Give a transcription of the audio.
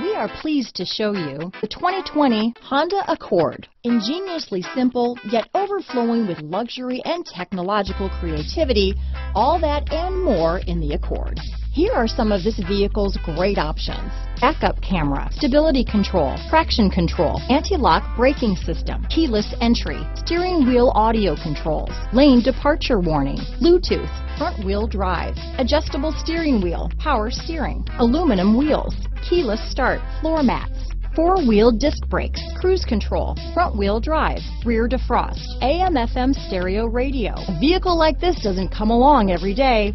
We are pleased to show you the 2020 Honda Accord. Ingeniously simple, yet overflowing with luxury and technological creativity, all that and more in the Accord. Here are some of this vehicle's great options. Backup camera, stability control, traction control, anti-lock braking system, keyless entry, steering wheel audio controls, lane departure warning, Bluetooth, front wheel drive, adjustable steering wheel, power steering, aluminum wheels, keyless start, floor mats, four-wheel disc brakes, cruise control, front-wheel drive, rear defrost, AM-FM stereo radio. A vehicle like this doesn't come along every day.